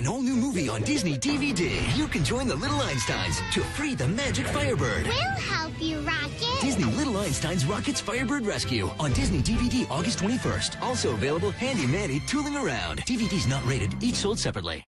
An all-new movie on Disney DVD. You can join the Little Einsteins to free the magic Firebird. We'll help you, Rocket. Disney Little Einsteins Rockets Firebird Rescue on Disney DVD August 21st. Also available handy Manny tooling around. DVDs not rated, each sold separately.